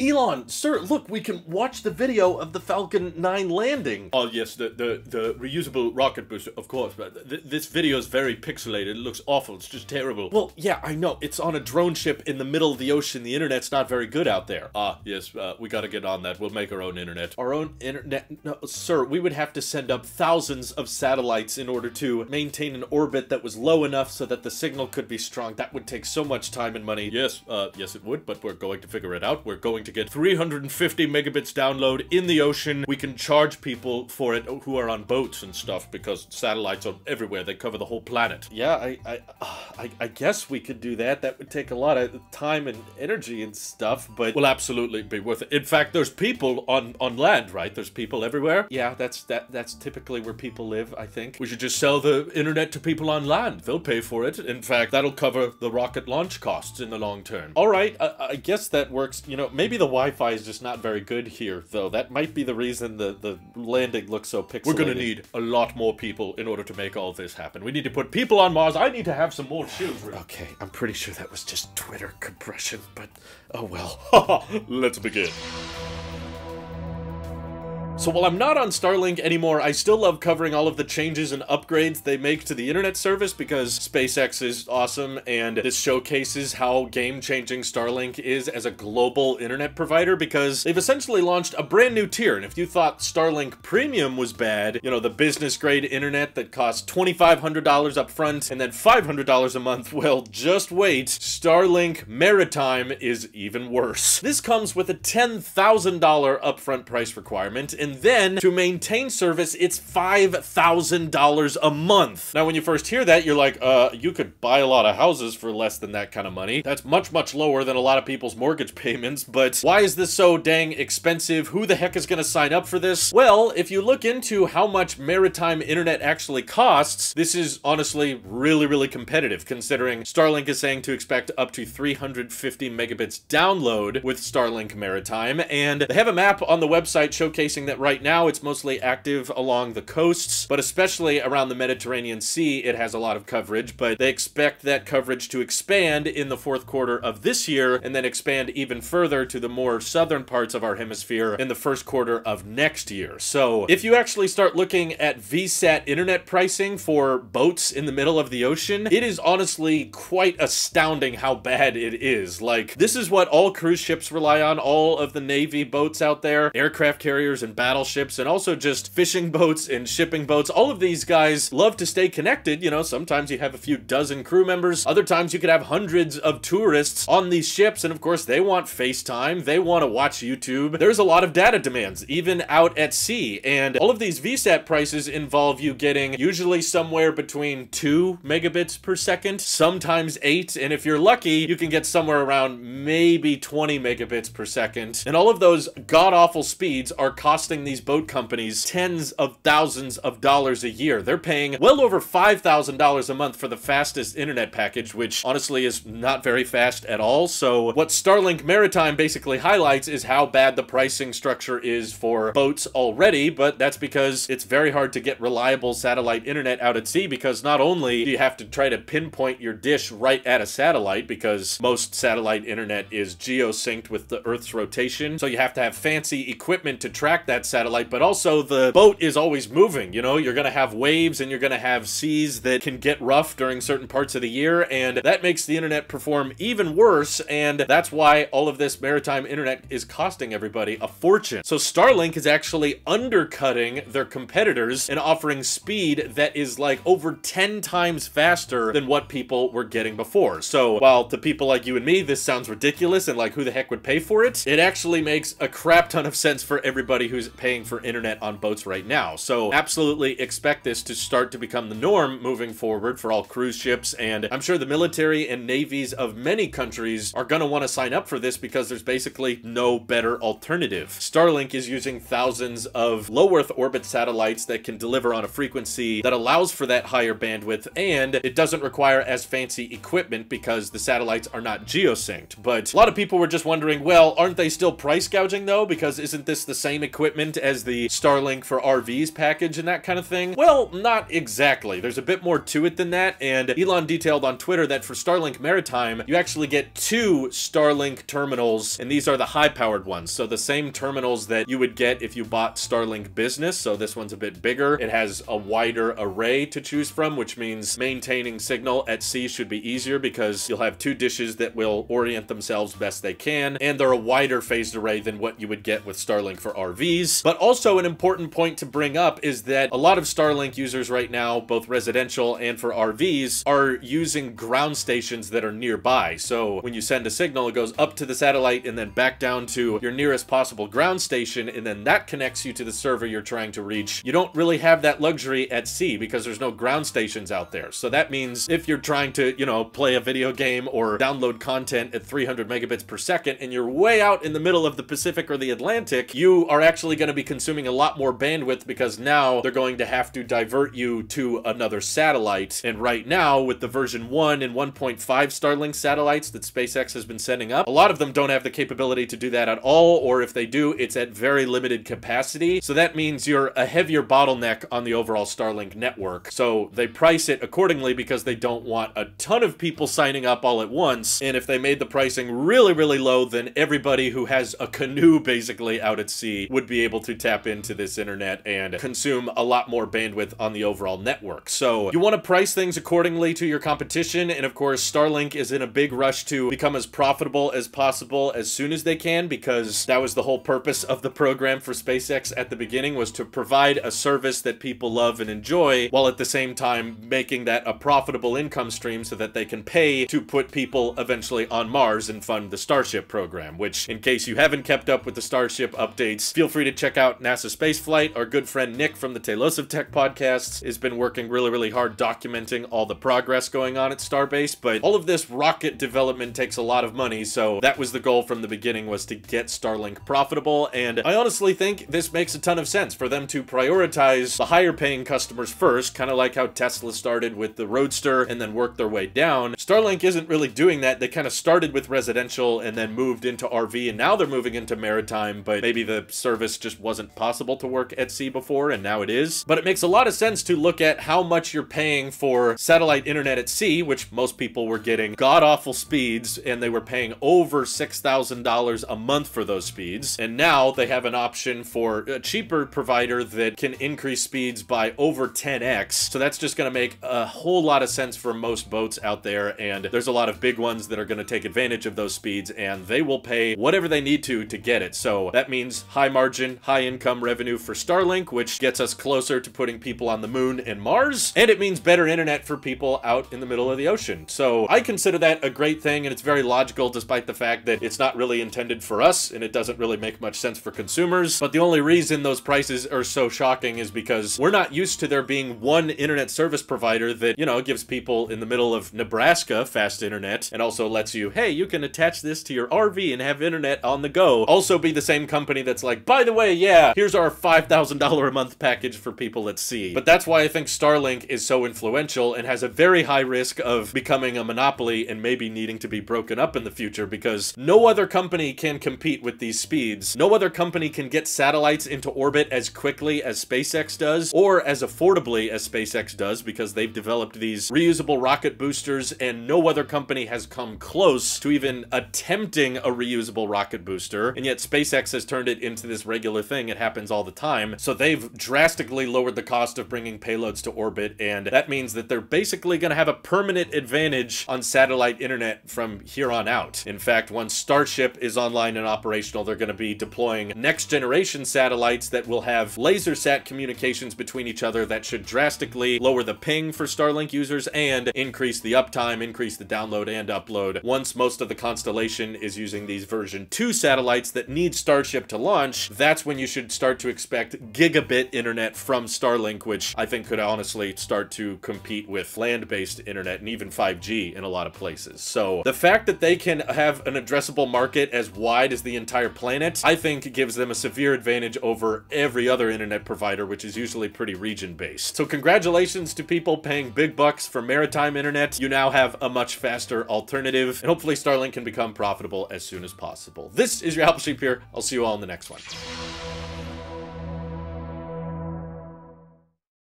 Elon, sir, look, we can watch the video of the Falcon 9 landing. Oh, yes, the, the, the reusable rocket booster, of course, but th this video is very pixelated. It looks awful. It's just terrible. Well, yeah, I know. It's on a drone ship in the middle of the ocean. The internet's not very good out there. Ah, yes, uh, we gotta get on that. We'll make our own internet. Our own internet? No, sir, we would have to send up thousands of satellites in order to maintain an orbit that was low enough so that the signal could be strong. That would take so much time and money. Yes, uh, yes, it would, but we're going to figure it out. We're going to get 350 megabits download in the ocean. We can charge people for it who are on boats and stuff because satellites are everywhere. They cover the whole planet. Yeah, I, I, I, I guess we could do that. That would take a lot of time and energy and stuff, but will absolutely be worth it. In fact, there's people on on land, right? There's people everywhere. Yeah, that's that. That's typically where people live. I think we should just sell the internet to people on land. They'll pay for it. In fact, that'll cover the rocket launch costs in the long term. All right, I, I guess that works. You know, maybe the Wi-Fi is just not very good here, though. That might be the reason the, the landing looks so pixelated. We're gonna need a lot more people in order to make all this happen. We need to put people on Mars. I need to have some more children. Okay, I'm pretty sure that was just Twitter compression, but oh well. Let's begin. So while I'm not on Starlink anymore, I still love covering all of the changes and upgrades they make to the internet service because SpaceX is awesome and this showcases how game-changing Starlink is as a global internet provider because they've essentially launched a brand new tier. And if you thought Starlink Premium was bad, you know, the business grade internet that costs $2,500 up front and then $500 a month, well, just wait. Starlink Maritime is even worse. This comes with a $10,000 upfront price requirement and then to maintain service, it's $5,000 a month. Now, when you first hear that, you're like, uh, you could buy a lot of houses for less than that kind of money. That's much, much lower than a lot of people's mortgage payments, but why is this so dang expensive? Who the heck is gonna sign up for this? Well, if you look into how much maritime internet actually costs, this is honestly really, really competitive, considering Starlink is saying to expect up to 350 megabits download with Starlink Maritime, and they have a map on the website showcasing that that right now it's mostly active along the coasts, but especially around the Mediterranean Sea, it has a lot of coverage, but they expect that coverage to expand in the fourth quarter of this year and then expand even further to the more southern parts of our hemisphere in the first quarter of next year. So if you actually start looking at VSAT internet pricing for boats in the middle of the ocean, it is honestly quite astounding how bad it is. Like, this is what all cruise ships rely on, all of the Navy boats out there, aircraft carriers and battleships and also just fishing boats and shipping boats. All of these guys love to stay connected. You know, sometimes you have a few dozen crew members. Other times you could have hundreds of tourists on these ships. And of course, they want FaceTime. They want to watch YouTube. There's a lot of data demands, even out at sea. And all of these VSAT prices involve you getting usually somewhere between two megabits per second, sometimes eight. And if you're lucky, you can get somewhere around maybe 20 megabits per second. And all of those god-awful speeds are costing costing these boat companies tens of thousands of dollars a year. They're paying well over $5,000 a month for the fastest internet package, which honestly is not very fast at all. So what Starlink Maritime basically highlights is how bad the pricing structure is for boats already, but that's because it's very hard to get reliable satellite internet out at sea because not only do you have to try to pinpoint your dish right at a satellite because most satellite internet is geosynced with the Earth's rotation, so you have to have fancy equipment to track that satellite, but also the boat is always moving. You know, you're going to have waves and you're going to have seas that can get rough during certain parts of the year, and that makes the internet perform even worse, and that's why all of this maritime internet is costing everybody a fortune. So Starlink is actually undercutting their competitors and offering speed that is like over 10 times faster than what people were getting before. So while to people like you and me, this sounds ridiculous and like who the heck would pay for it, it actually makes a crap ton of sense for everybody who's paying for internet on boats right now. So absolutely expect this to start to become the norm moving forward for all cruise ships. And I'm sure the military and navies of many countries are going to want to sign up for this because there's basically no better alternative. Starlink is using thousands of low Earth orbit satellites that can deliver on a frequency that allows for that higher bandwidth and it doesn't require as fancy equipment because the satellites are not geosynced. But a lot of people were just wondering, well, aren't they still price gouging though? Because isn't this the same equipment treatment as the Starlink for RVs package and that kind of thing? Well, not exactly. There's a bit more to it than that, and Elon detailed on Twitter that for Starlink Maritime, you actually get two Starlink terminals, and these are the high-powered ones. So the same terminals that you would get if you bought Starlink Business. So this one's a bit bigger. It has a wider array to choose from, which means maintaining signal at sea should be easier because you'll have two dishes that will orient themselves best they can, and they're a wider phased array than what you would get with Starlink for RVs. But also an important point to bring up is that a lot of Starlink users right now, both residential and for RVs, are using ground stations that are nearby. So when you send a signal, it goes up to the satellite and then back down to your nearest possible ground station, and then that connects you to the server you're trying to reach. You don't really have that luxury at sea because there's no ground stations out there. So that means if you're trying to, you know, play a video game or download content at 300 megabits per second and you're way out in the middle of the Pacific or the Atlantic, you are actually going to be consuming a lot more bandwidth because now they're going to have to divert you to another satellite. And right now, with the version 1 and 1.5 Starlink satellites that SpaceX has been sending up, a lot of them don't have the capability to do that at all, or if they do, it's at very limited capacity. So that means you're a heavier bottleneck on the overall Starlink network. So they price it accordingly because they don't want a ton of people signing up all at once. And if they made the pricing really, really low, then everybody who has a canoe basically out at sea would be able to tap into this internet and consume a lot more bandwidth on the overall network. So you want to price things accordingly to your competition. And of course, Starlink is in a big rush to become as profitable as possible as soon as they can because that was the whole purpose of the program for SpaceX at the beginning was to provide a service that people love and enjoy while at the same time making that a profitable income stream so that they can pay to put people eventually on Mars and fund the Starship program, which in case you haven't kept up with the Starship updates, feel free to check out NASA Spaceflight. Our good friend Nick from the Tailosive Tech podcasts has been working really, really hard documenting all the progress going on at Starbase, but all of this rocket development takes a lot of money, so that was the goal from the beginning was to get Starlink profitable, and I honestly think this makes a ton of sense for them to prioritize the higher paying customers first, kind of like how Tesla started with the Roadster and then worked their way down. Starlink isn't really doing that. They kind of started with residential and then moved into RV, and now they're moving into maritime, but maybe the service just wasn't possible to work at sea before, and now it is. But it makes a lot of sense to look at how much you're paying for satellite internet at sea, which most people were getting god-awful speeds, and they were paying over $6,000 a month for those speeds. And now they have an option for a cheaper provider that can increase speeds by over 10x. So that's just going to make a whole lot of sense for most boats out there, and there's a lot of big ones that are going to take advantage of those speeds, and they will pay whatever they need to to get it. So that means high margin, high income revenue for Starlink, which gets us closer to putting people on the moon and Mars, and it means better internet for people out in the middle of the ocean. So I consider that a great thing, and it's very logical despite the fact that it's not really intended for us, and it doesn't really make much sense for consumers. But the only reason those prices are so shocking is because we're not used to there being one internet service provider that, you know, gives people in the middle of Nebraska fast internet and also lets you, hey, you can attach this to your RV and have internet on the go. Also be the same company that's like, by the way, yeah, here's our $5,000 a month package for people at sea. But that's why I think Starlink is so influential and has a very high risk of becoming a monopoly and maybe needing to be broken up in the future because no other company can compete with these speeds. No other company can get satellites into orbit as quickly as SpaceX does or as affordably as SpaceX does because they've developed these reusable rocket boosters and no other company has come close to even attempting a reusable rocket booster. And yet SpaceX has turned it into this regular thing. It happens all the time. So they've drastically lowered the cost of bringing payloads to orbit. And that means that they're basically going to have a permanent advantage on satellite internet from here on out. In fact, once Starship is online and operational, they're going to be deploying next generation satellites that will have laser sat communications between each other that should drastically lower the ping for Starlink users and increase the uptime, increase the download and upload. Once most of the constellation is using these version 2 satellites that need Starship to launch, when you should start to expect gigabit internet from Starlink, which I think could honestly start to compete with land-based internet and even 5G in a lot of places. So the fact that they can have an addressable market as wide as the entire planet, I think gives them a severe advantage over every other internet provider, which is usually pretty region-based. So congratulations to people paying big bucks for maritime internet. You now have a much faster alternative, and hopefully Starlink can become profitable as soon as possible. This is your Apple Sheep here. I'll see you all in the next one.